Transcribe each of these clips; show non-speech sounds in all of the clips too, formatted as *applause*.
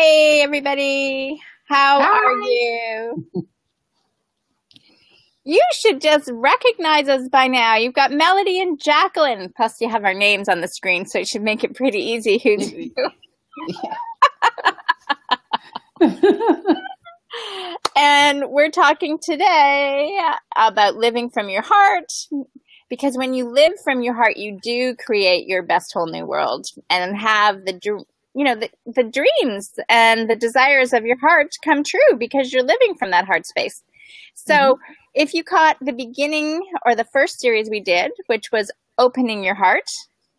Hey, everybody. How Hi. are you? you should just recognize us by now. You've got Melody and Jacqueline. Plus, you have our names on the screen, so it should make it pretty easy who's *laughs* and we're talking today about living from your heart because when you live from your heart, you do create your best whole new world and have the you know the, the dreams and the desires of your heart come true because you're living from that heart space so mm-hmm. if you caught the beginning or the first series we did which was opening your heart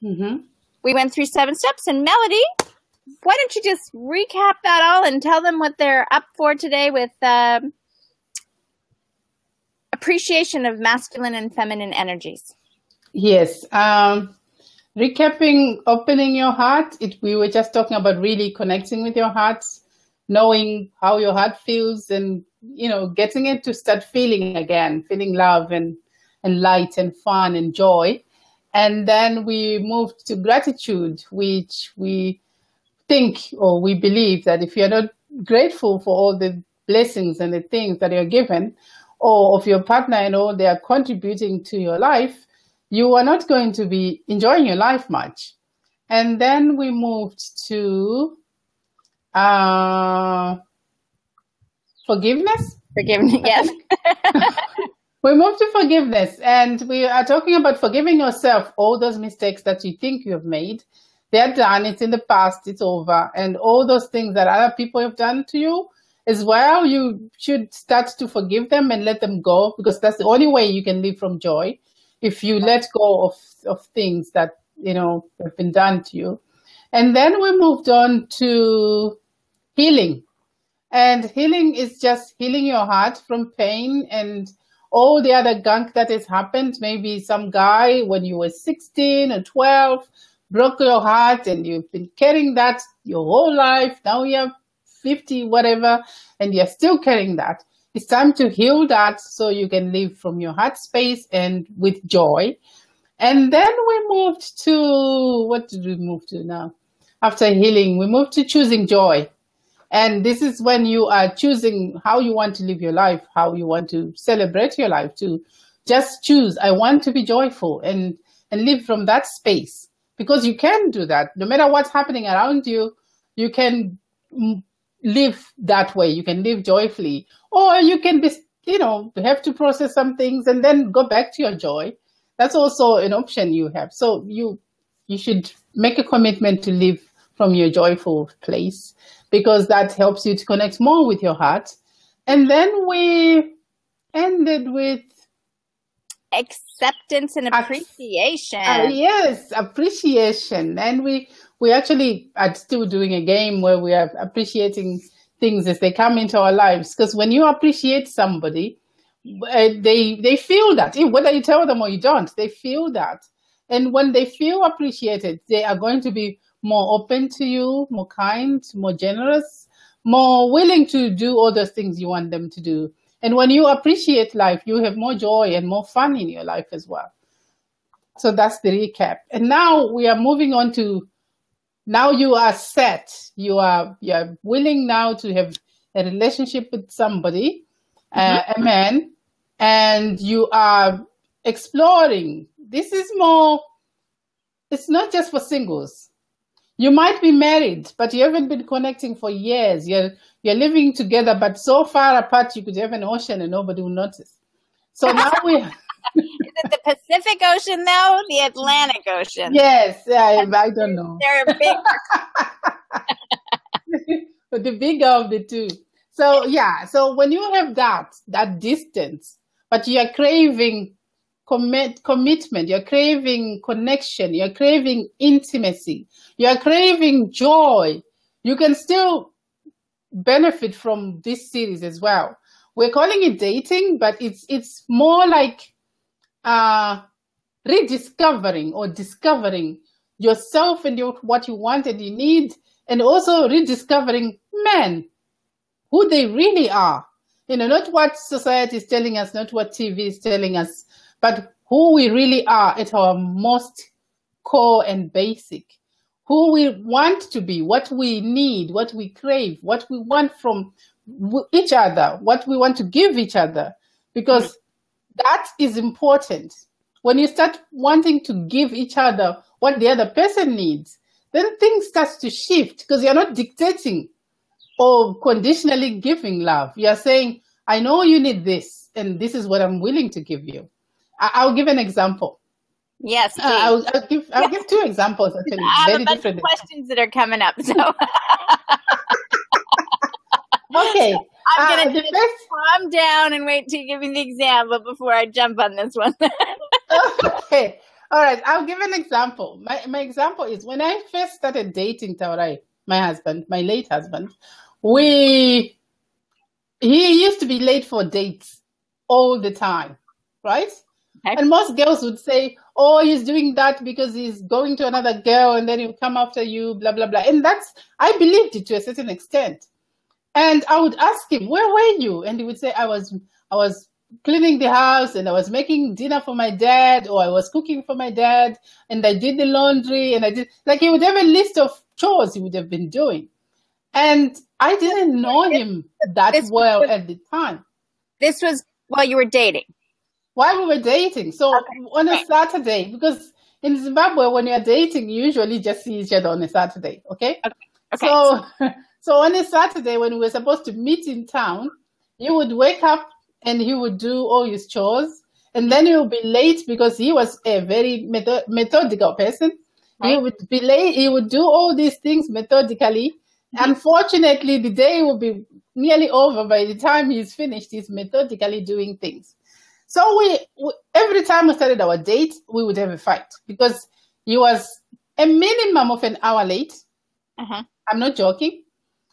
mm-hmm. we went through seven steps and melody why don't you just recap that all and tell them what they're up for today with um, appreciation of masculine and feminine energies yes um, recapping opening your heart. It, we were just talking about really connecting with your heart knowing how your heart feels and you know getting it to start feeling again feeling love and and light and fun and joy. And then we moved to gratitude which we think or we believe that if you're not grateful for all the blessings and the things that you're given or of your partner and all they are contributing to your life you are not going to be enjoying your life much. And then we moved to uh, forgiveness. Forgiveness, yes. *laughs* we moved to forgiveness, and we are talking about forgiving yourself all those mistakes that you think you have made. They're done, it's in the past, it's over. And all those things that other people have done to you as well, you should start to forgive them and let them go because that's the only way you can live from joy if you let go of, of things that, you know, have been done to you. And then we moved on to healing. And healing is just healing your heart from pain and all the other gunk that has happened. Maybe some guy when you were 16 or 12 broke your heart and you've been carrying that your whole life. Now you're 50, whatever, and you're still carrying that. It's time to heal that so you can live from your heart space and with joy. And then we moved to what did we move to now? After healing, we moved to choosing joy. And this is when you are choosing how you want to live your life, how you want to celebrate your life to just choose, I want to be joyful and, and live from that space because you can do that. No matter what's happening around you, you can live that way. You can live joyfully, or you can be, you know, have to process some things and then go back to your joy. That's also an option you have. So you you should make a commitment to live from your joyful place because that helps you to connect more with your heart. And then we ended with acceptance and appreciation. Uh, yes, appreciation. And we we actually are still doing a game where we are appreciating things as they come into our lives. Because when you appreciate somebody, uh, they they feel that whether you tell them or you don't, they feel that. And when they feel appreciated, they are going to be more open to you, more kind, more generous, more willing to do all those things you want them to do. And when you appreciate life, you have more joy and more fun in your life as well. So that's the recap. And now we are moving on to now you are set. You are you are willing now to have a relationship with somebody, uh, mm-hmm. uh, a man, and you are exploring. This is more. It's not just for singles. You might be married, but you haven't been connecting for years. You're you're living together, but so far apart you could have an ocean and nobody will notice. So *laughs* now we is it the Pacific Ocean though? The Atlantic Ocean? Yes, I, I don't know. They're big. *laughs* but the bigger of the two. So yeah, so when you have that that distance, but you are craving commit commitment, you're craving connection, you're craving intimacy, you're craving joy, you can still benefit from this series as well. We're calling it dating, but it's it's more like uh, rediscovering or discovering yourself and your, what you want and you need, and also rediscovering men, who they really are. You know, not what society is telling us, not what TV is telling us, but who we really are at our most core and basic. who we want to be, what we need, what we crave, what we want from each other, what we want to give each other, because. That is important. When you start wanting to give each other what the other person needs, then things start to shift because you're not dictating or conditionally giving love. You're saying, I know you need this, and this is what I'm willing to give you. I- will give an example. Yes, uh, I'll, I'll, give I'll give two examples *laughs* actually. I have very a bunch different of questions that are coming up. So *laughs* okay, I'm gonna uh, just calm down and wait to give me the example before I jump on this one. *laughs* okay, all right. I'll give an example. My my example is when I first started dating Taurai, my husband, my late husband. We he used to be late for dates all the time, right? Okay. And most girls would say, "Oh, he's doing that because he's going to another girl, and then he'll come after you." Blah blah blah. And that's I believed it to a certain extent. And I would ask him, "Where were you?" And he would say, "I was I was cleaning the house, and I was making dinner for my dad, or I was cooking for my dad, and I did the laundry, and I did like he would have a list of chores he would have been doing." And I didn't know him that this well was, at the time. This was while you were dating. While we were dating. So okay. on a right. Saturday, because in Zimbabwe, when you're dating, you usually just see each other on a Saturday. Okay. Okay. okay. So, *laughs* so on a Saturday, when we were supposed to meet in town, he would wake up and he would do all his chores, and then he would be late because he was a very method- methodical person. Right. He would be late. He would do all these things methodically, Unfortunately, the day will be nearly over by the time he's finished. He's methodically doing things. So we, we every time we started our date, we would have a fight because he was a minimum of an hour late. Uh-huh. I'm not joking.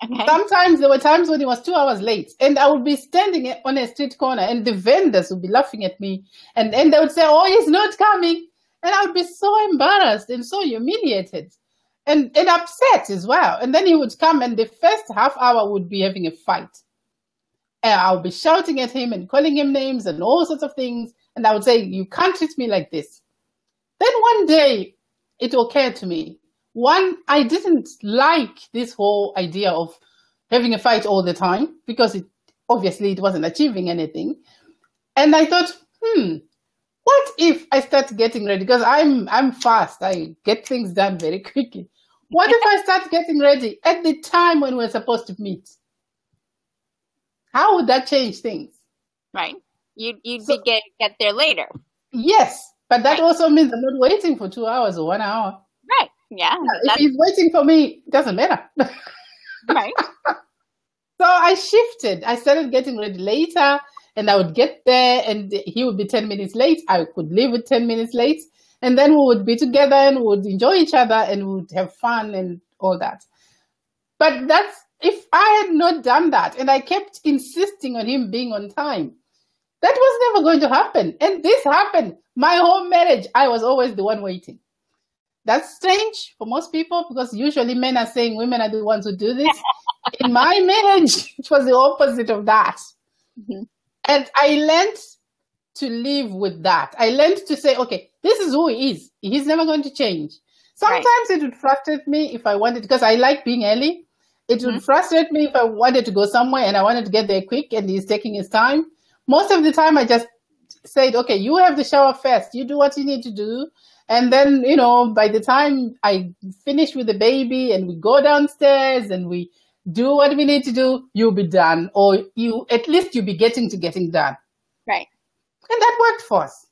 Okay. Sometimes there were times when he was two hours late, and I would be standing on a street corner, and the vendors would be laughing at me, and and they would say, "Oh, he's not coming," and I would be so embarrassed and so humiliated and, and upset as well. And then he would come, and the first half hour would be having a fight. And I'll be shouting at him and calling him names and all sorts of things. And I would say, You can't treat me like this. Then one day, it occurred to me one, I didn't like this whole idea of having a fight all the time because it obviously it wasn't achieving anything. And I thought, hmm, what if I start getting ready? Because I'm I'm fast. I get things done very *laughs* quickly. What if I start getting ready at the time when we're supposed to meet? How would that change things? Right. You you'd so, get get there later. Yes, but that right. also means I'm not waiting for two hours or one hour. Yeah. if he's waiting for me, it doesn't matter. *laughs* right. So I shifted. I started getting ready later, and I would get there, and he would be ten minutes late. I could leave with ten minutes late, and then we would be together and we would enjoy each other and we would have fun and all that. But that's if I had not done that and I kept insisting on him being on time, that was never going to happen. And this happened. My whole marriage, I was always the one waiting. That's strange for most people because usually men are saying women are the ones who do this. In my *laughs* marriage, it was the opposite of that. Mm-hmm. And I learned to live with that. I learned to say, okay, this is who he is. He's never going to change. Sometimes right. it would frustrate me if I wanted, because I like being early. It would mm-hmm. frustrate me if I wanted to go somewhere and I wanted to get there quick and he's taking his time. Most of the time, I just said, okay, you have the shower first. You do what you need to do. And then, you know, by the time I finish with the baby and we go downstairs and we do what we need to do, you'll be done. Or you, at least you'll be getting to getting done. Right. And that worked for us.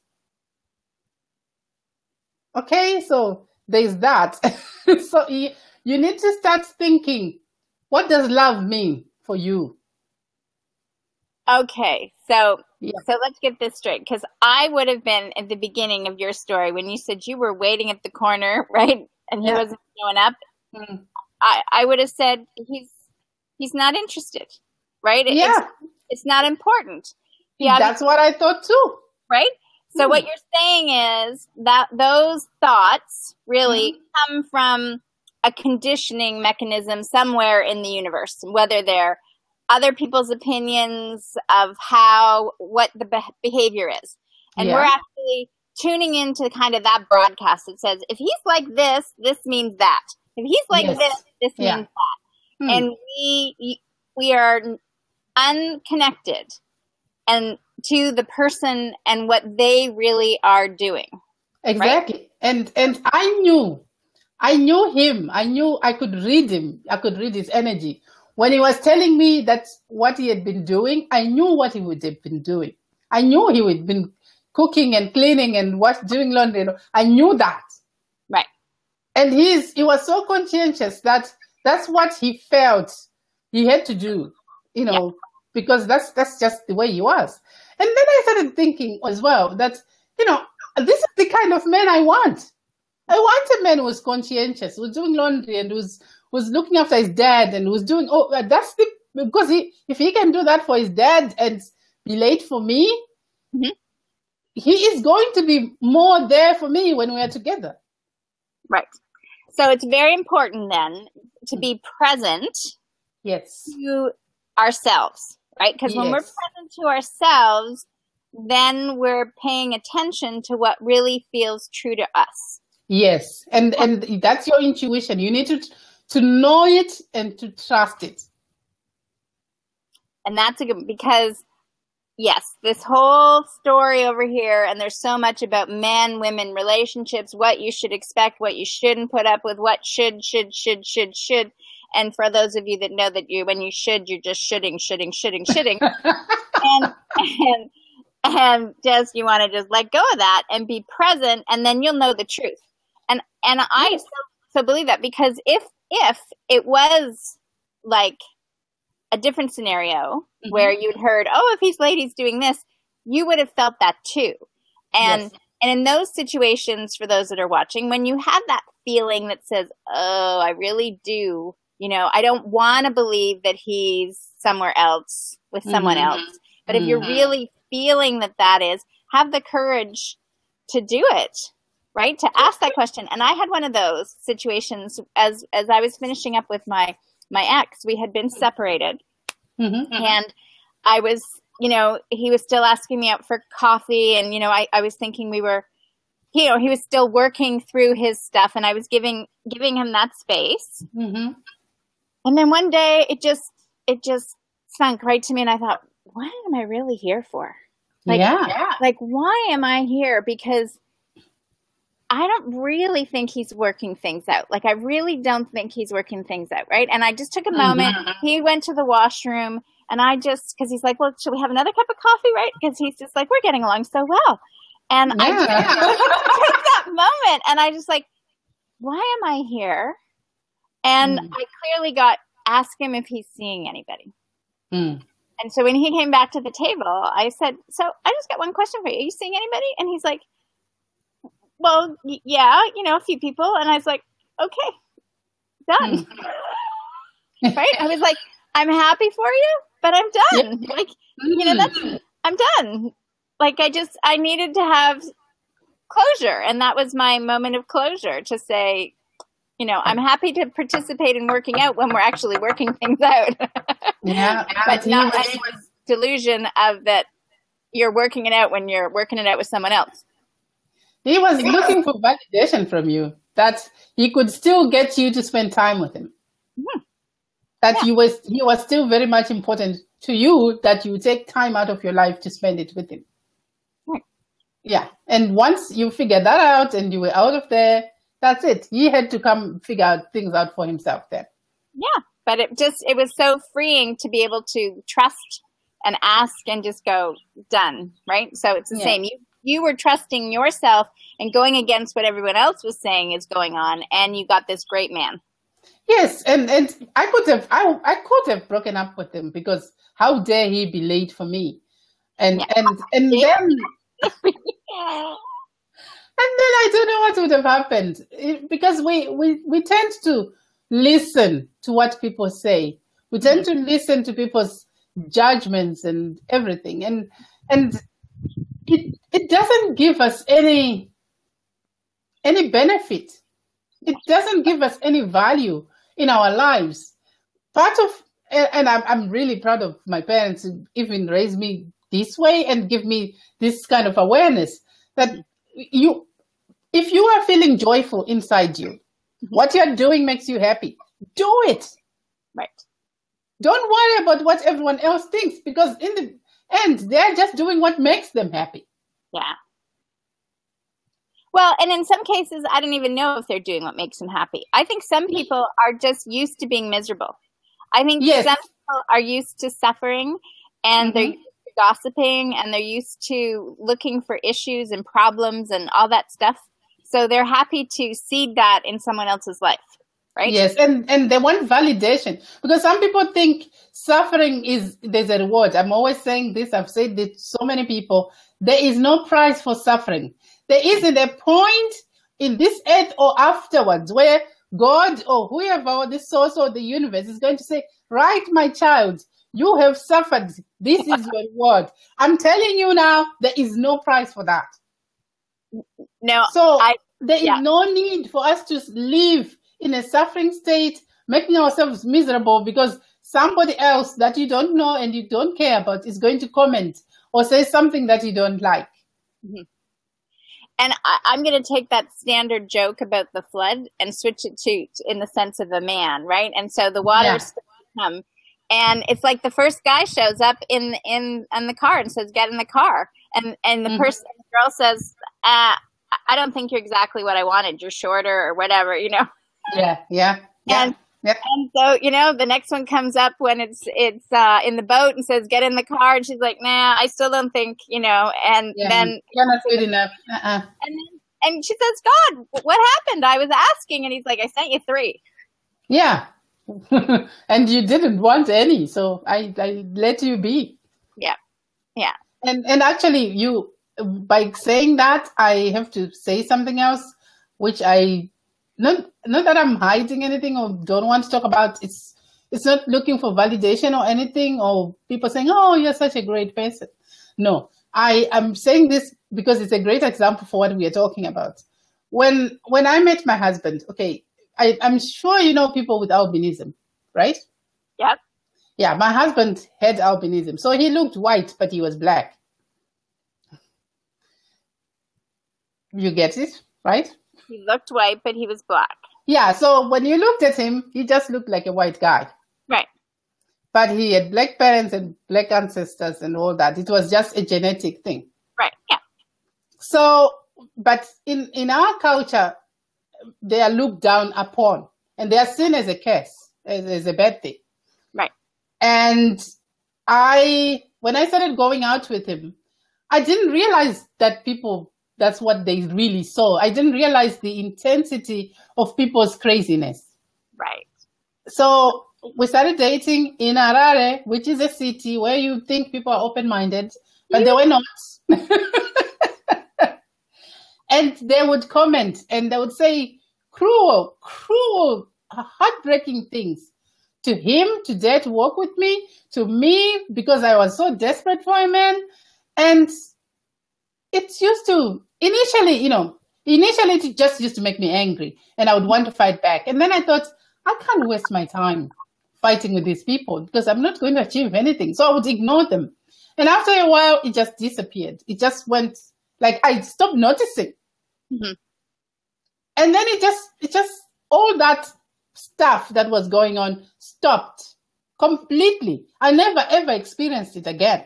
Okay, so there's that. *laughs* so you, you need to start thinking what does love mean for you? Okay, so yeah. so let's get this straight because I would have been at the beginning of your story when you said you were waiting at the corner, *laughs* right? And he yeah. wasn't showing up. Mm. I, I would have said he's he's not interested, right? Yeah. It's, it's not important. Yeah, That's what I thought too. Right? So what hmm. you're saying is that those thoughts really mm-hmm. come from a conditioning mechanism somewhere in the universe, whether they're other people's opinions of how what the be- behavior is. And yeah. we're actually tuning into kind of that broadcast that says if he's like this, this means that. If he's like yes. this, this yeah. means that. Hmm. And we we are unconnected and to the person and what they really are doing. Exactly. Right? And and I knew I knew him. I knew I could read him. I could read his energy. When he was telling me that what he had been doing, I knew what he would have been doing. I knew he would have been cooking and cleaning and what doing laundry. I knew that. Right. And he's he was so conscientious that that's what he felt he had to do, you know, yeah. because that's that's just the way he was. And then I started thinking as well that, you know, this is the kind of man I want. I want a man who's conscientious, who's doing laundry and who's who's looking after his dad and who's doing oh that's the because he if he can do that for his dad and be late for me, mm-hmm. he is going to be more there for me when we are together. Right. So it's very important then to be present. Yes. To ourselves, right? Because yes. when we're present to ourselves, then we're paying attention to what really feels true to us. Yes, and and that's your intuition. You need to to know it and to trust it. And that's a good because yes, this whole story over here, and there's so much about men, women, relationships, what you should expect, what you shouldn't put up with, what should, should, should, should, should. And for those of you that know that you, when you should, you're just shoulding, shoulding, shoulding, shoulding. *laughs* and, and, and just, you want to just let go of that and be present, and then you'll know the truth. And and I so believe that because if if it was like a different scenario mm-hmm. where you'd heard, oh, if he's late, he's doing this, you would have felt that too. And yes. and in those situations, for those that are watching, when you have that feeling that says, oh, I really do, you know, I don't want to believe that he's somewhere else with someone mm-hmm. else. But mm-hmm. if you're mm-hmm. really feeling that that is, have the courage to do it right to ask that question and i had one of those situations as as i was finishing up with my my ex we had been separated mm-hmm. and i was you know he was still asking me out for coffee and you know i, I was thinking we were you know he was still working through his stuff and i was giving giving him that space mm-hmm. and then one day it just it just sunk right to me and i thought what am i really here for like yeah. like why am i here because I don't really think he's working things out. Like, I really don't think he's working things out, right? And I just took a mm-hmm. moment. Mm-hmm. He went to the washroom, and I just, because he's like, well, should we have another cup of coffee, right? Because he's just like, we're getting along so well. And yeah. *laughs* I just took that moment, and I just like, why am I here? And mm. I clearly got, ask him if he's seeing anybody. Mm. And so when he came back to the table, I said, so I just got one question for you. Are you seeing anybody? And he's like, well, yeah, you know, a few people. And I was like, okay, done. Hmm. *laughs* right? I was like, I'm happy for you, but I'm done. Yep. Like, you know, that's, hmm. I'm done. Like, I just, I needed to have closure. And that was my moment of closure to say, you know, I'm happy to participate in working out when we're actually working *laughs* things out. yeah. *laughs* but not any delusion of that you're working it out when you're working it out with someone else. He was looking for validation from you that he could still get you to spend time with him. Hmm. That yeah. you was he was still very much important to you that you take time out of your life to spend it with him. Hmm. Yeah. And once you figure that out and you were out of there, that's it. He had to come figure out things out for himself then. Yeah. But it just it was so freeing to be able to trust and ask and just go done, right? So it's the yeah. same. You you were trusting yourself and going against what everyone else was saying is going on, and you got this great man. Yes, and and I could have I I could have broken up with him because how dare he be late for me, and yeah. and and then. *laughs* And then I don't know what would have happened because we, we, we tend to listen to what people say. We tend mm-hmm. to listen to people's judgments and everything. And, and it, it doesn't give us any any benefit. It doesn't give us any value in our lives. Part of and I'm I'm really proud of my parents even raise me this way and give me this kind of awareness that you if you are feeling joyful inside you. What you're doing makes you happy. Do it. Right. Don't worry about what everyone else thinks because in the end, they're just doing what makes them happy. Yeah. Well, and in some cases, I don't even know if they're doing what makes them happy. I think some people are just used to being miserable. I think yes. some people are used to suffering and mm-hmm. they're used to gossiping and they're used to looking for issues and problems and all that stuff. So they're happy to seed that in someone else's life. Right? Yes, and and they want validation because some people think suffering is there's a reward. I'm always saying this. I've said this to so many people. There is no price for suffering. There isn't a point in this earth or afterwards where God or whoever or the source of the universe is going to say, Right, my child, you have suffered. This is *laughs* your reward. I'm telling you now, there is no price for that. No. So I, there is yeah. no need for us to live in a suffering state, making ourselves miserable because somebody else that you don't know and you don't care about is going to comment or say something that you don't like. Mm-hmm. And I, am going to take that standard joke about the flood and switch it to in the sense of a man, right? And so the waters yeah. come, and it's like the first guy shows up in in in the car and says, "Get in the car," and and the mm-hmm. person, the girl says, uh, "I don't think you're exactly what I wanted. You're shorter or whatever," you know. Yeah, yeah, yeah. And Yep. And so, you know, the next one comes up when it's it's uh, in the boat and says, "Get in the car," and she's like, "Nah, I still don't think," you know. And yeah, then you're not good enough. Uh-uh. And then, and she says, "God, what happened? I was asking," and he's like, "I sent you three. Yeah, *laughs* and you didn't want any, so I I let you be. Yeah, yeah. And and actually, you by saying that, I have to say something else, which I not not that I'm hiding anything or don't want to talk about. It's it's not looking for validation or anything or people saying, "Oh, you're such a great person." No, I am saying this because it's a great example for what we are talking about. When when I met my husband, okay, I, I'm sure you know people with albinism, right? Yeah. Yeah, my husband had albinism, so he looked white, but he was black. You get it, right? He looked white, but he was black. Yeah, so when you looked at him, he just looked like a white guy. Right. But he had black parents and black ancestors and all that. It was just a genetic thing. Right. Yeah. So, but in, in our culture, they are looked down upon and they are seen as a curse, as, as a bad thing. Right. And I, when I started going out with him, I didn't realize that people that's what they really saw. I didn't realize the intensity of people's craziness. Right. So we started dating in Harare, which is a city where you think people are open minded, but yeah. they were not. *laughs* and they would comment and they would say cruel, cruel, heartbreaking things to him to dare to work with me, to me because I was so desperate for a man. And it's used to initially, you know, initially it just used to make me angry and I would want to fight back. And then I thought, I can't waste my time fighting with these people because I'm not going to achieve anything. So I would ignore them. And after a while, it just disappeared. It just went like I stopped noticing. Mm-hmm. And then it just, it just, all that stuff that was going on stopped completely. I never ever experienced it again.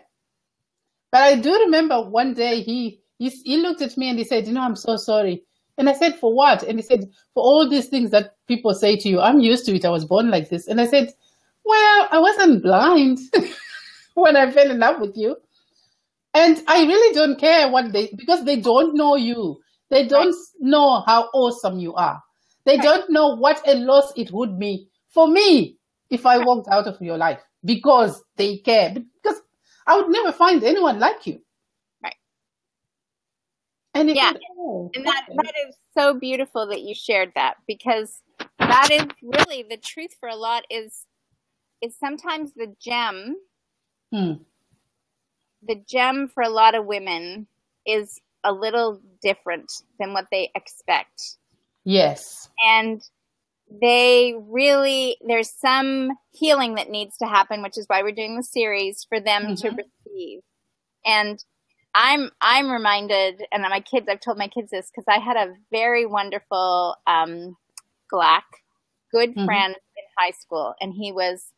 But I do remember one day he, he, he looked at me and he said, you know, I'm so sorry. And I said, for what? And he said, for all these things that people say to you, I'm used to it. I was born like this. And I said, well, I wasn't blind *laughs* when I fell in love with you. And I really don't care what they, because they don't know you. They don't know how awesome you are. They don't know what a loss it would be for me if I walked out of your life because they care. Because I would never find anyone like you. Right. And yeah, oh, and that, that is so beautiful that you shared that because that is really the truth for a lot is is sometimes the gem hmm. the gem for a lot of women is a little different than what they expect. Yes. And they really there's some healing that needs to happen which is why we're doing the series for them mm-hmm. to receive and i'm i'm reminded and my kids i've told my kids this because i had a very wonderful um, Glack, good mm-hmm. friend in high school, and he was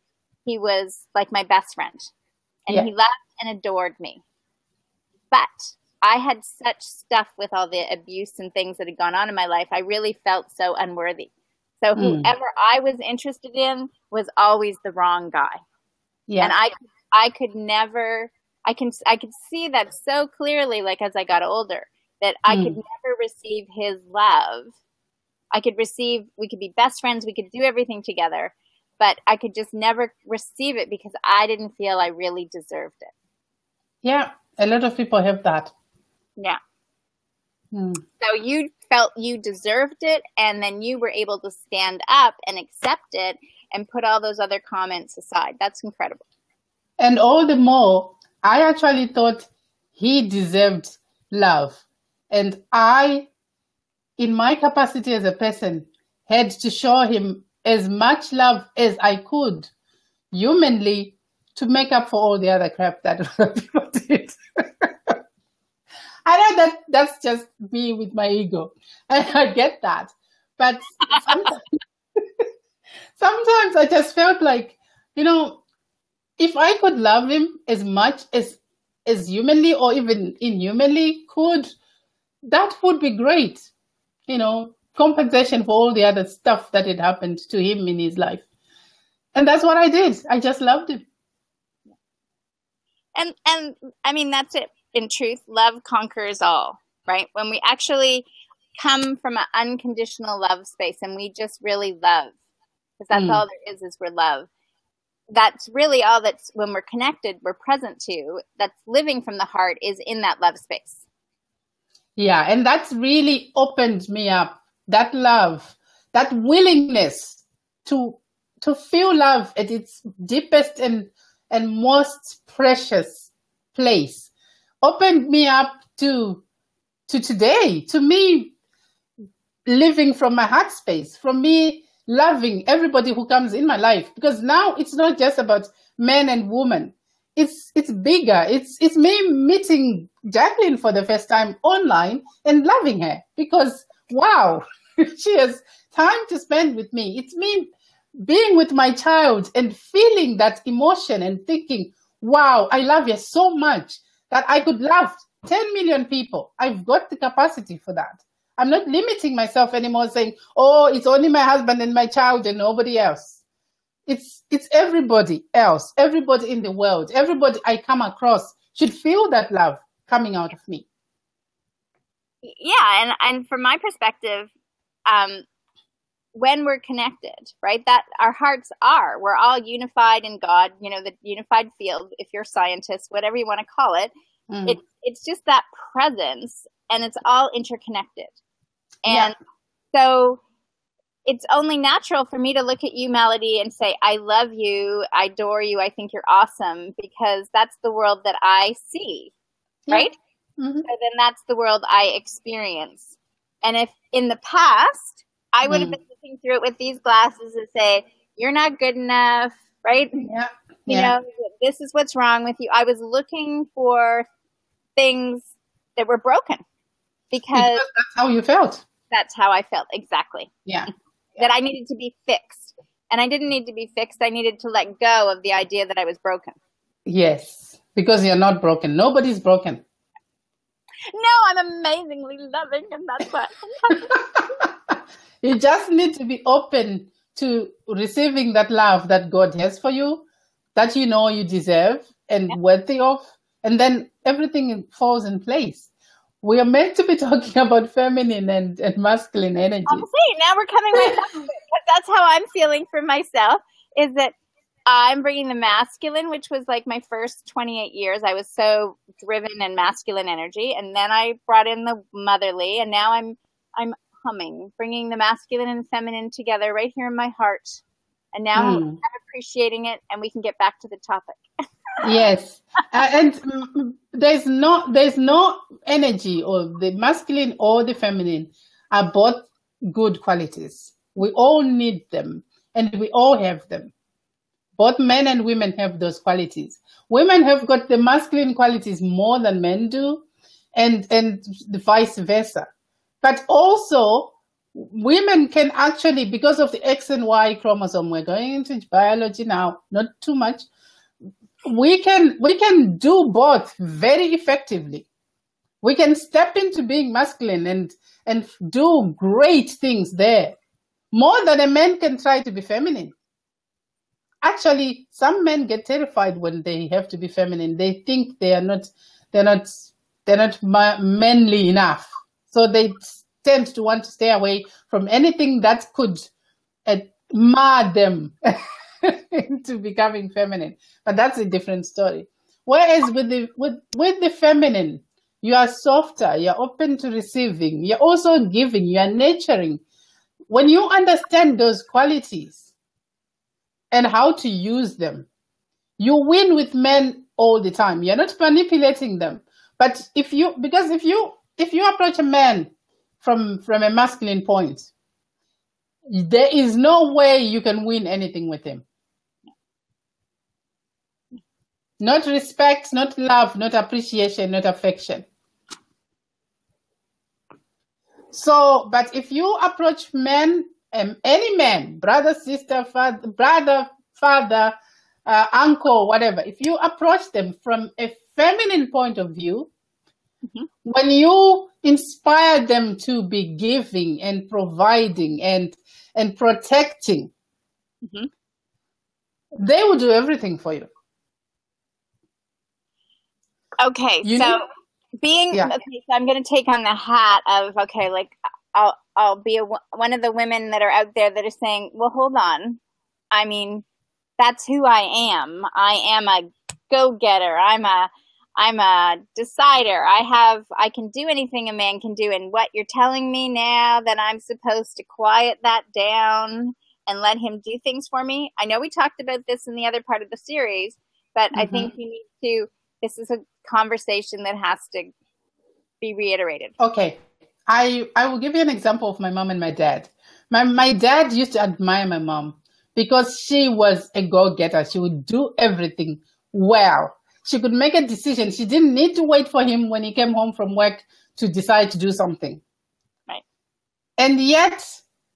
he was like my best friend, and yeah. he loved and adored me. But I had such stuff with all the abuse and things that had gone on in my life. I really felt so unworthy. So hmm. whoever mm. I was interested in was always the wrong guy. Yeah. And I I could never I can I could see that so clearly like as I got older that I mm. could never receive his love. I could receive we could be best friends, we could do everything together, but I could just never receive it because I didn't feel I really deserved it. Yeah, a lot of people have that. Yeah. Hmm. So you felt you deserved it, and then you were able to stand up and accept it and put all those other comments aside. That's incredible. And all the more, I actually thought he deserved love. And I, in my capacity as a person, had to show him as much love as I could humanly to make up for all the other crap that *laughs* people did. *laughs* I know that that's just me with my ego. I, *laughs* I get that. But sometimes, *laughs* sometimes I just felt like, you know, if I could love him as much as as humanly or even inhumanly could, that would be great. You know, compensation for all the other stuff that had happened to him in his life. And that's what I did. I just loved him. And and I mean that's it in truth, love conquers all, right? When we actually come from an unconditional love space and we just really love, because that's mm. all there is, is we're love. That's really all that's when we're connected, we're present to, that's living from the heart is in that love space. Yeah, and that's really opened me up. That love, that willingness to to feel love at its deepest and and most precious place opened me up to to today, to me living from my heart space, from me loving everybody who comes in my life. Because now it's not just about men and women. It's it's bigger. It's it's me meeting Jacqueline for the first time online and loving her because wow, *laughs* she has time to spend with me. It's me being with my child and feeling that emotion and thinking, wow, I love you so much that I could love 10 million people. I've got the capacity for that. I'm not limiting myself anymore saying, oh, it's only my husband and my child and nobody else. It's, it's everybody else, everybody in the world, everybody I come across should feel that love coming out of me. Yeah. And, and from my perspective, um, when we're connected, right? That our hearts are. We're all unified in God, you know, the unified field, if you're a scientist, whatever you want to call it. Mm. It, it's just that presence and it's all interconnected. And yeah. so it's only natural for me to look at you, Melody, and say, I love you, I adore you, I think you're awesome, because that's the world that I see, yeah. right? Mm-hmm. So then that's the world I experience. And if in the past, I would have mm. been looking through it with these glasses and say, You're not good enough, right? *laughs* Yeah. You yeah. know, this is what's wrong with you. I was looking for things that were broken because, because that's how you felt. That's how I felt, exactly. Yeah. that I needed to be fixed. And I didn't need to be fixed. I needed to let go of the idea that I was broken. Yes, because you're not broken. Nobody's broken. No, I'm amazingly loving, and that's what. *laughs* you just need to be open to receiving that love that God has for you, that you know you deserve and yeah. worthy of, and then everything falls in place. We are meant to be *laughs* talking about feminine and, and masculine energy. See, now we're coming right back because that's how I'm feeling for myself. Is that I'm bringing the masculine, which was like my first 28 years. I was so driven and masculine energy, and then I brought in the motherly, and now I'm I'm humming, bringing the masculine and feminine together right here in my heart. And now mm. I'm appreciating it, and we can get back to the topic. *laughs* yes, uh, and there's no there's no energy or the masculine or the feminine are both good qualities. We all need them, and we all have them. Both men and women have those qualities. Women have got the masculine qualities more than men do, and and the vice versa. But also, women can actually, because of the X and Y chromosome, we're going into biology now, not too much. We can we can do both very effectively. We can step into being masculine and and do great things there, more than a man can try to be feminine. Actually, some men get terrified when they have to be feminine. They think they are not they're not they're not manly enough, so they tend to want to stay away from anything that could uh, mar them *laughs* into becoming feminine. But that's a different story. Whereas with the with with the feminine, you are softer, you're open to receiving, you're also giving, you are nurturing. When you understand those qualities and how to use them, you win with men all the time. You're not manipulating them. But if you because if you if you approach a man from from a masculine point, there is no way you can win anything with him. Not respect, not love, not appreciation, not affection. So, but if you approach men, um, any man, brother, sister, father, brother, father, uh, uncle, whatever, if you approach them from a feminine point of view, mm-hmm. when you inspire them to be giving and providing and and protecting, mm-hmm. they will do everything for you. Okay, you so need, being yeah. okay, so I'm going to take on the hat of okay, like I'll I'll be a, one of the women that are out there that are saying, well, hold on, I mean, that's who I am. I am a go getter. I'm a I'm a decider. I have I can do anything a man can do and what you're telling me now that I'm supposed to quiet that down and let him do things for me. I know we talked about this in the other part of the series, but mm-hmm. I think you need to this is a conversation that has to be reiterated. Okay. I I will give you an example of my mom and my dad. My my dad used to admire my mom because she was a go-getter. She would do everything well. She could make a decision. She didn't need to wait for him when he came home from work to decide to do something. Right. And yet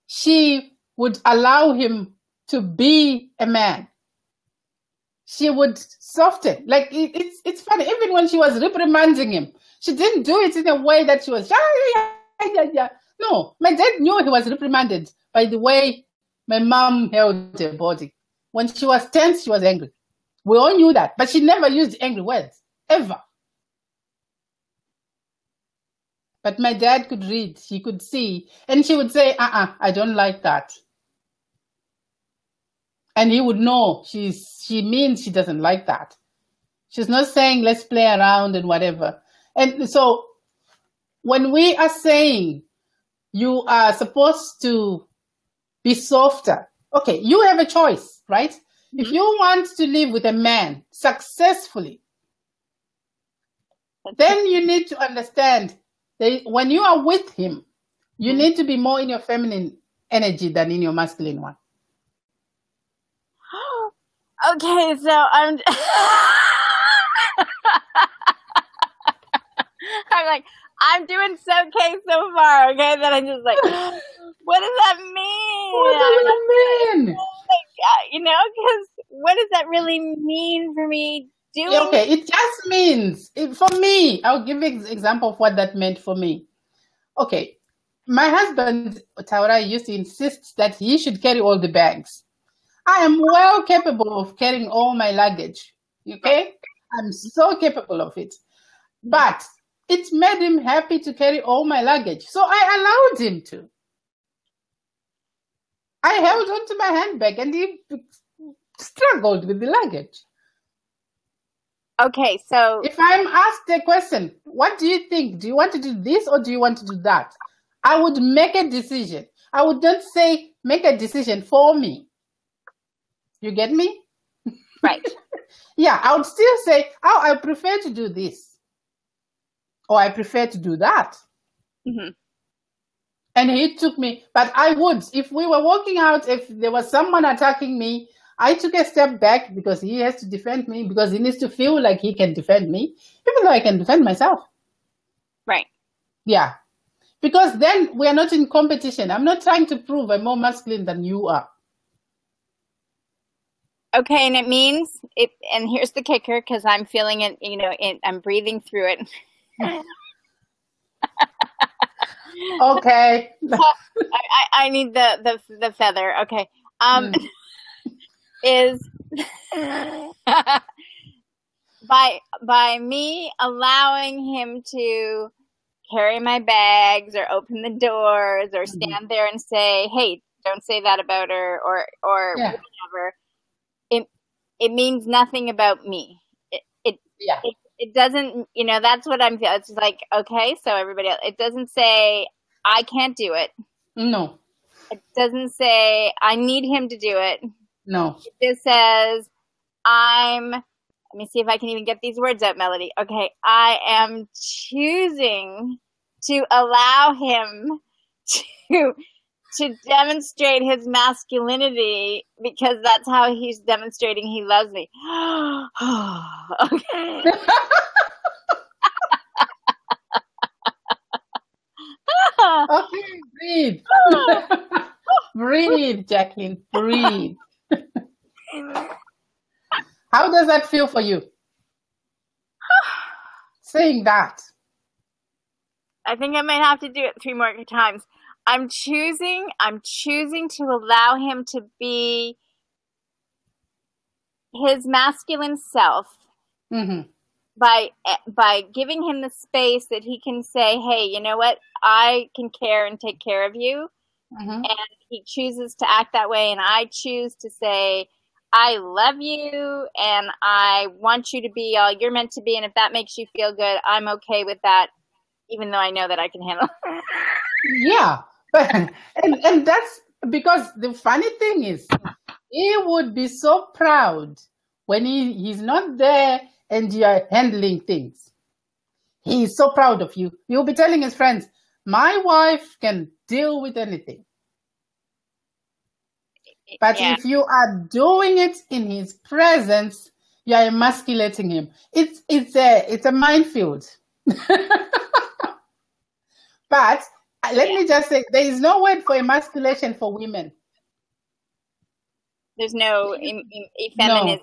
she would allow him to be a man she would soften. Like it, it's it's funny. Even when she was reprimanding him, she didn't do it in a way that she was yeah yeah yeah yeah. yeah. No, my dad knew he was reprimanded by the way my mom held her body. When she was tense, she was angry. We all knew that, but she never used angry words ever. But my dad could read, he could see, and she would say, "Uh, uh-uh, I don't like that." and he would know she's she means she doesn't like that. She's not saying let's play around and whatever. And so when we are saying you are supposed to be softer, okay, you have a choice, right? Mm-hmm. If you want to live with a man successfully, then you need to understand that when you are with him, you mm-hmm. need to be more in your feminine energy than in your masculine one. *gasps* Okay, so I'm. *laughs* I'm like, I'm doing so okay so far. Okay, then I'm just like, *gasps* what does that mean? What does that mean? Oh like, you know, because what does that really mean for me doing? Okay, it just means it, for me. I'll give an example of what that meant for me. Okay, my husband Taurai used to insist that he should carry all the bags. I am well capable of carrying all my luggage. Okay? I'm so capable of it. But it made him happy to carry all my luggage. So I allowed him to. I held on to my handbag and he struggled with the luggage. Okay, so if I'm asked a question, what do you think? Do you want to do this or do you want to do that? I would make a decision. I would not say make a decision for me. You get me? Right. *laughs* yeah, I would still say, oh, I prefer to do this. Or I prefer to do that. Mm-hmm. And he took me, but I would, if we were walking out, if there was someone attacking me, I took a step back because he has to defend me, because he needs to feel like he can defend me, even though I can defend myself. Right. Yeah. Because then we are not in competition. I'm not trying to prove I'm more masculine than you are. Okay, and it means it. And here's the kicker, because I'm feeling it. You know, it, I'm breathing through it. *laughs* okay. I, I, need the, the the feather. Okay. Um, mm. *laughs* is *laughs* by by me allowing him to carry my bags or open the doors or mm-hmm. stand there and say, "Hey, don't say that about her," or or yeah. whatever. It it means nothing about me. It it, yeah. it it doesn't. You know, that's what I'm feeling. It's like okay, so everybody. Else, it doesn't say I can't do it. No. It doesn't say I need him to do it. No. It just says I'm let me see if I can even get these words out, Melody. Okay, I am choosing to allow him *laughs* to to demonstrate his masculinity because that's how he's demonstrating he loves me. *gasps* okay. *laughs* okay, breathe. *laughs* breathe, Jacqueline, breathe. *laughs* How does that feel for you? *sighs* Saying that. I think I might have to do it three more times. I'm choosing, I'm choosing to allow him to be his masculine self mm-hmm. by by giving him the space that he can say, "Hey, you know what? I can care and take care of you." Mm-hmm. And he chooses to act that way, and I choose to say, I love you and I want you to be all you're meant to be. And if that makes you feel good, I'm okay with that, even though I know that I can handle Yeah. *laughs* And, and that's because the funny thing is, he would be so proud when he, he's not there and you are handling things. He is so proud of you. He'll be telling his friends, My wife can deal with anything. But yeah. if you are doing it in his presence, you are emasculating him. It's it's a it's a minefield. *laughs* but Uh, let yeah. me just say there is no word for emasculation for women. There's no effeminate.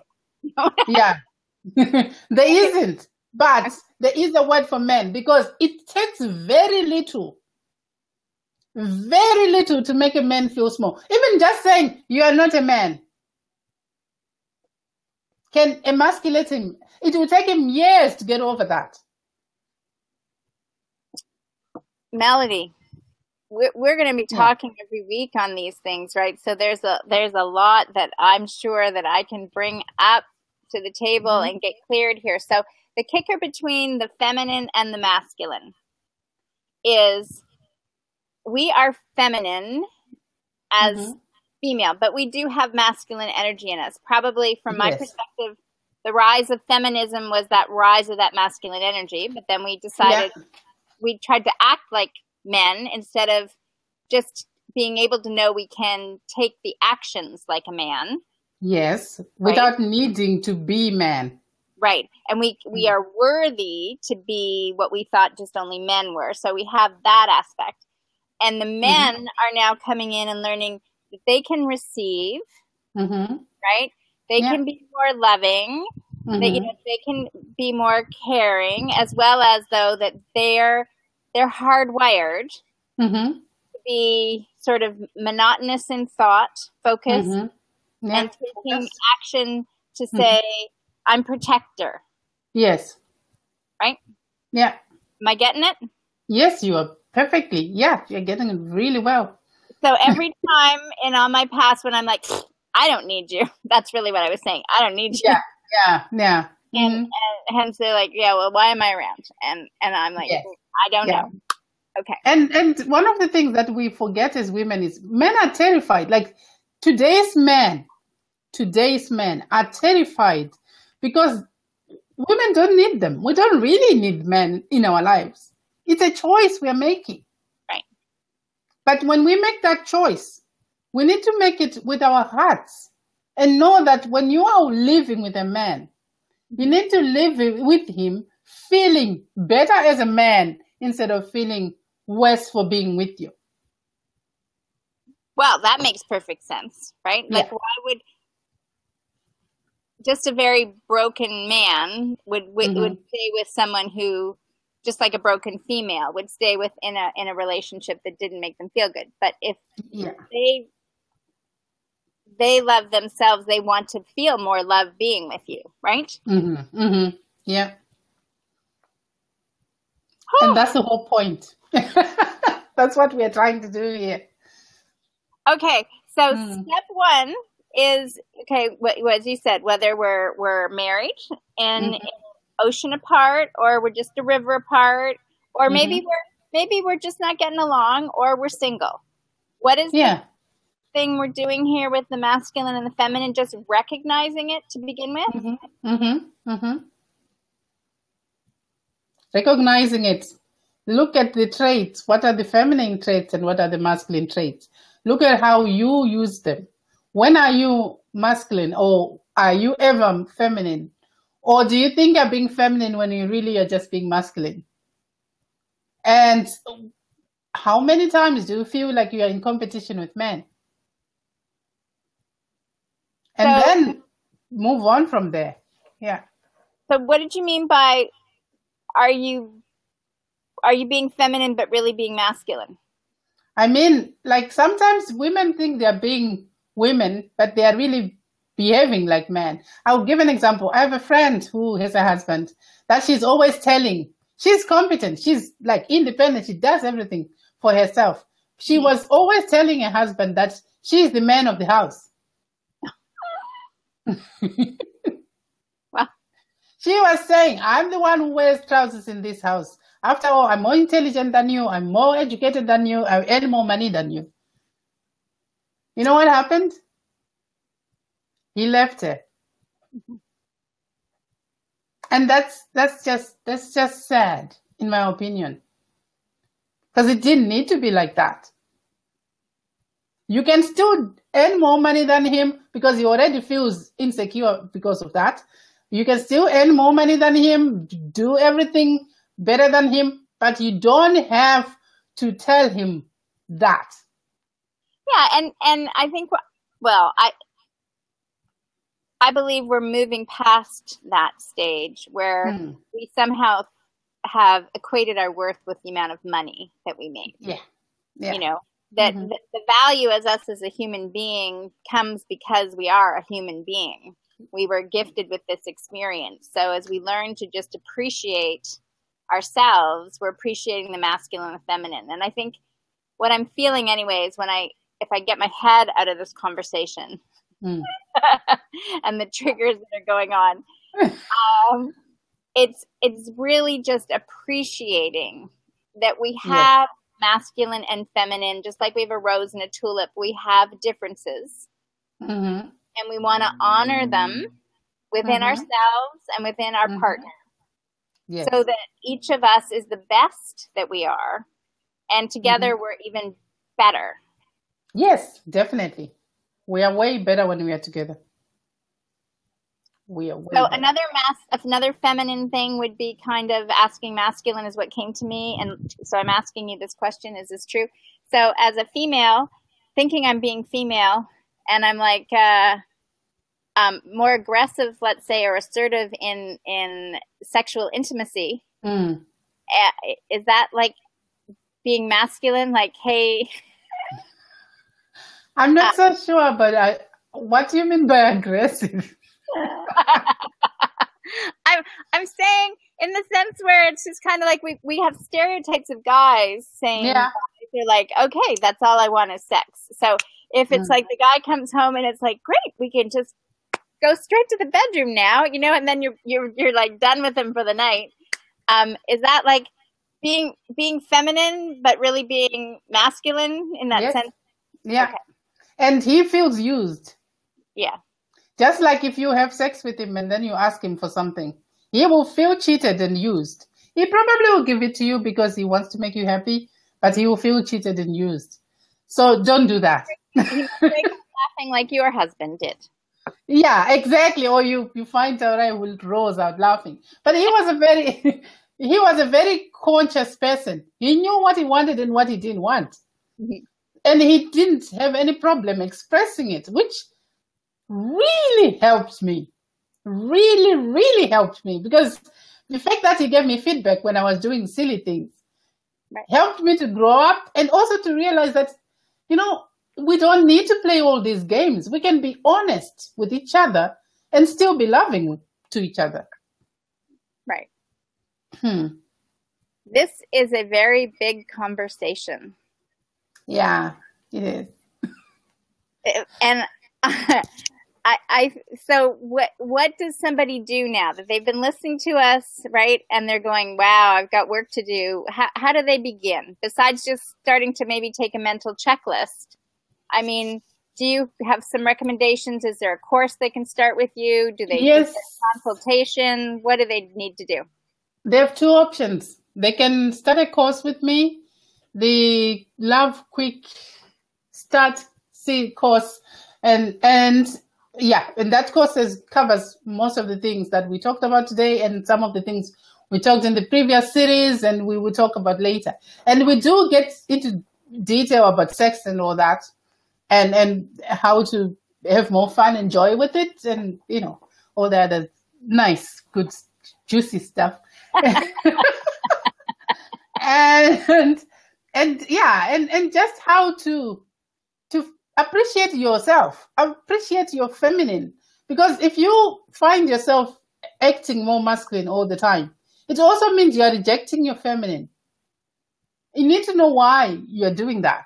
No. *laughs* yeah, *laughs* there isn't. But there is a word for men because it takes very little very little to make a man feel small. Even just saying you are not a man can emasculate him. It will take him years to get over that. Melody, we're, we're going to be talking yeah. every week on these things, right? So there's a there's a lot that I'm sure that I can bring up to the table mm-hmm. and get cleared here. So the kicker between the feminine and the masculine is we are feminine as mm-hmm. female, but we do have masculine energy in us. Probably from my yes. perspective, the rise of feminism was that rise of that masculine energy, but then we decided yeah. we tried to act like men instead of just being able to know we can take the actions like a man. Yes, without right? needing to be man. Right. And we we mm. are worthy to be what we thought just only men were. So we have that aspect and the mm-hmm. men mm-hmm. are now coming in and learning that they can receive mm-hmm. right they yeah. can be more loving mm-hmm. that you know they can be more caring as well as though that they're they're hardwired mm-hmm. to be sort of monotonous in thought focus mm-hmm. yeah. and taking action to say i'm protector yes right yeah am i getting it yes you are Perfectly. Yeah, you're getting it really well. So *laughs* every time in on my past when I'm like, I don't need you. *laughs* That's really what I was saying. I don't need you. Yeah, yeah, yeah. And, mm-hmm. and hence they're like, yeah, well, why am I around? And and I'm like, yes. I don't yeah. know. Okay. And and one of the things that we forget as women is men are terrified. Like today's men, today's men are terrified because women don't need them. We don't really need men in our lives. It's a choice we're making. Right. But when we make that choice, we need to make it with our hearts and know that when you are living with a man, you need to live with him feeling better as a man instead of feeling worse for being with you. Well, that makes perfect sense, right? Like, yeah. why would just a very broken man would would, mm-hmm. would stay with someone who just like a broken female would stay within a in a relationship that didn't make them feel good but if yeah. they they love themselves they want to feel more love being with you right mm-hmm. Mm-hmm. yeah and that's the whole point *laughs* that's what we're trying to do here okay so mm. step one is okay what, what as you said whether we're we're married and mm-hmm ocean apart or we're just a river apart or mm-hmm. maybe we're maybe we're just not getting along or we're single what is yeah. the thing we're doing here with the masculine and the feminine just recognizing it to begin with mm-hmm. Recognizing it look at the traits what are the feminine traits and what are the masculine traits look at how you use them when are you masculine or are you ever feminine or do you think you're being feminine when you really are just being masculine? And how many times do you feel like you are in competition with men? And so, then move on from there. Yeah. So what did you mean by are you are you being feminine but really being masculine? I mean, like sometimes women think they're being women, but they are really behaving like men. I'll give an example. I have a friend who has a husband that she's always telling. She's competent. She's like independent. She does everything for herself. She mm. was always telling her husband that she's the man of the house. *laughs* She was saying, I'm the one who wears trousers in this house. After all, I'm more intelligent than you. I'm more educated than you. I earn more money than you. You know what happened? He left her. Mm-hmm. And that's that's just that's just sad, in my opinion. Because it didn't need to be like that. You can still earn more money than him because he already feels insecure because of that. You can still earn more money than him, do everything better than him, but you don't have to tell him that. Yeah, and and I think well, I I believe we're moving past that stage where hmm. we somehow have equated our worth with the amount of money that we make. Yeah. yeah. You know, that mm-hmm. the, the value as us as a human being comes because we are a human being. We were gifted with this experience. So as we learn to just appreciate ourselves, we're appreciating the masculine and the feminine. And I think what I'm feeling anyways when I if I get my head out of this conversation mm. *laughs* and the triggers that are going on. *laughs* Um, it's it's really just appreciating that we have yeah. masculine and feminine, just like we have a rose and a tulip. We have differences, mm-hmm. And we want to honor them within mm-hmm. ourselves and within our mm-hmm. partner, yes. so that each of us is the best that we are, and together mm-hmm. we're even better. Yes, definitely. We are way better when we are together. We are so better. another mass, another feminine thing would be kind of asking masculine is what came to me, and so I'm asking you this question: Is this true? So as a female, thinking I'm being female, and I'm like uh, um, more aggressive, let's say, or assertive in in sexual intimacy. Mm. Is that like being masculine? Like, hey. *laughs* I'm not uh, so sure, but I, what do you mean by aggressive? *laughs* I'm I'm saying in the sense where it's just kind of like we we have stereotypes of guys saying yeah. they're like, okay, that's all I want is sex. So if it's mm. like the guy comes home and it's like, great, we can just go straight to the bedroom now, you know, and then you're you're you're like done with him for the night. Um, is that like being being feminine but really being masculine in that yes. sense? Yeah. Okay and he feels used. Yeah. Just like if you have sex with him and then you ask him for something, he will feel cheated and used. He probably will give it to you because he wants to make you happy, but he will feel cheated and used. So don't do that. *laughs* laughing like your husband did. Yeah, exactly. Or you you find out I will rose out laughing. But he was a very *laughs* he was a very conscious person. He knew what he wanted and what he didn't want. Mm-hmm. And he didn't have any problem expressing it, which really helped me. Really, really helped me because the fact that he gave me feedback when I was doing silly things right. helped me to grow up and also to realize that, you know, we don't need to play all these games. We can be honest with each other and still be loving to each other. Right. Hmm. This is a very big conversation. Yeah, it is. *laughs* and *laughs* I, I, so what, what does somebody do now that they've been listening to us, right? And they're going, wow, I've got work to do. How, how do they begin? Besides just starting to maybe take a mental checklist. I mean, do you have some recommendations? Is there a course they can start with you? Do they yes. consultation? What do they need to do? They have two options. They can start a course with me, the Love Quick Start C course, and and yeah, and that course is, covers most of the things that we talked about today, and some of the things we talked in the previous series, and we will talk about later. And we do get into detail about sex and all that and and how to have more fun and joy with it and you know all the other nice good juicy stuff. And and yeah and and just how to to appreciate yourself appreciate your feminine. Because if you find yourself acting more masculine all the time it also means you are rejecting your feminine. You need to know why you're doing that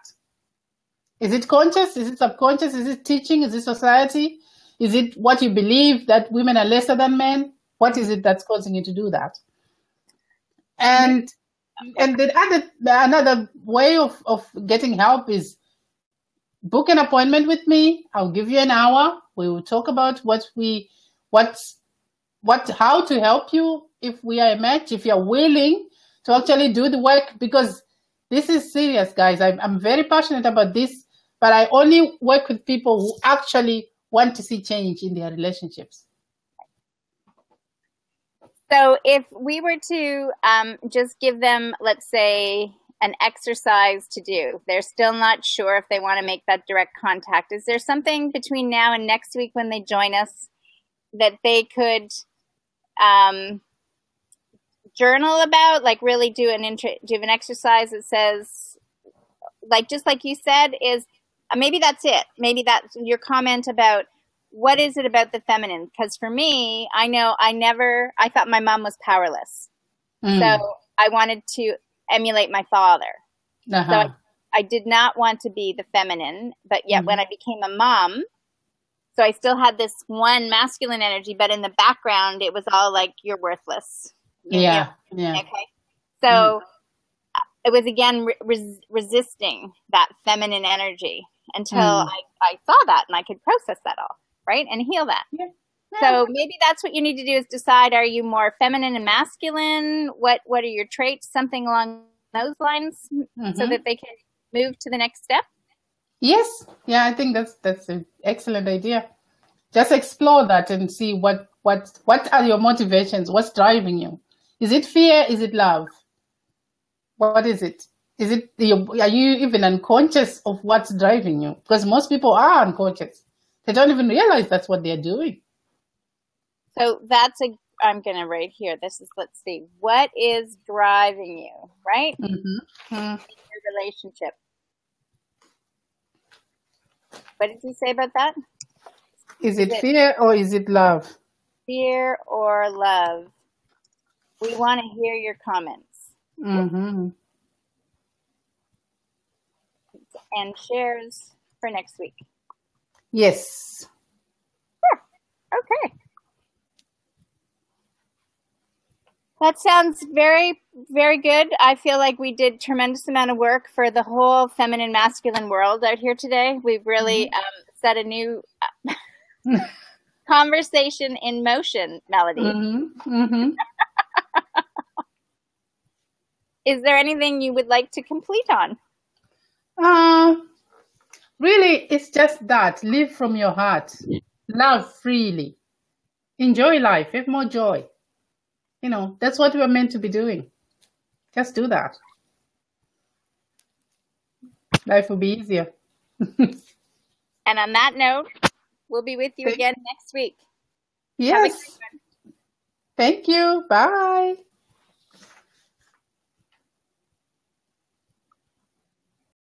is it conscious? Is it subconscious? Is it teaching? Is it society? Is it what you believe that women are lesser than men? What is it that's causing you to do that? And and the other another way of, of getting help is book an appointment with me. I'll give you an hour. We will talk about what we what what how to help you if we are a match, if you're willing to actually do the work because this is serious, guys. I'm, I'm very passionate about this but I only work with people who actually want to see change in their relationships. So, if we were to um, just give them, let's say, an exercise to do, they're still not sure if they want to make that direct contact. Is there something between now and next week when they join us that they could um, journal about? Like, really do an int- do an exercise that says, like, just like you said, is maybe that's it. Maybe that's your comment about what is it about the feminine? Because for me, I know I never, I thought my mom was powerless. Mm. So I wanted to emulate my father. Uh-huh. So I, I, did not want to be the feminine, but yet mm when I became a mom, so I still had this one masculine energy, but in the background, it was all like, you're worthless. yeah. Yeah. Okay. So mm. it was again re- resisting that feminine energy until mm. I, I saw that and I could process that all, right? And heal that. Yeah. So maybe that's what you need to do is decide are you more feminine and masculine? What what are your traits? Something along those lines mm-hmm. so that they can move to the next step? Yes. Yeah, I think that's that's an excellent idea. Just explore that and see what what what are your motivations? What's driving you? Is it fear? Is it love? What is it? Is it are you even unconscious of what's driving you? Because most people are unconscious; they don't even realize that's what they're doing. So that's a. I'm going to write here. This is let's see. What is driving you? Right. Mm-hmm. Mm-hmm. Your relationship. What did you say about that? Is it, is it fear or is it love? Fear or love? We want to hear your comments. Mm-hmm and shares for next week? Yes. Sure. Okay. That sounds very, very good. I feel like we did tremendous amount of work for the whole feminine masculine world out here today. We've really mm-hmm. um, set a new uh, *laughs* conversation in motion, Melody. Mm-hmm. Mm-hmm. *laughs* Is there anything you would like to complete on? Uh, really, it's just that. Live from your heart. Love freely. Enjoy life. Have more joy. you know, that's what we're meant to be doing. Just do that. Life will be easier. *laughs* and on that note, we'll be with you again next week. Yes. Thank you. Bye.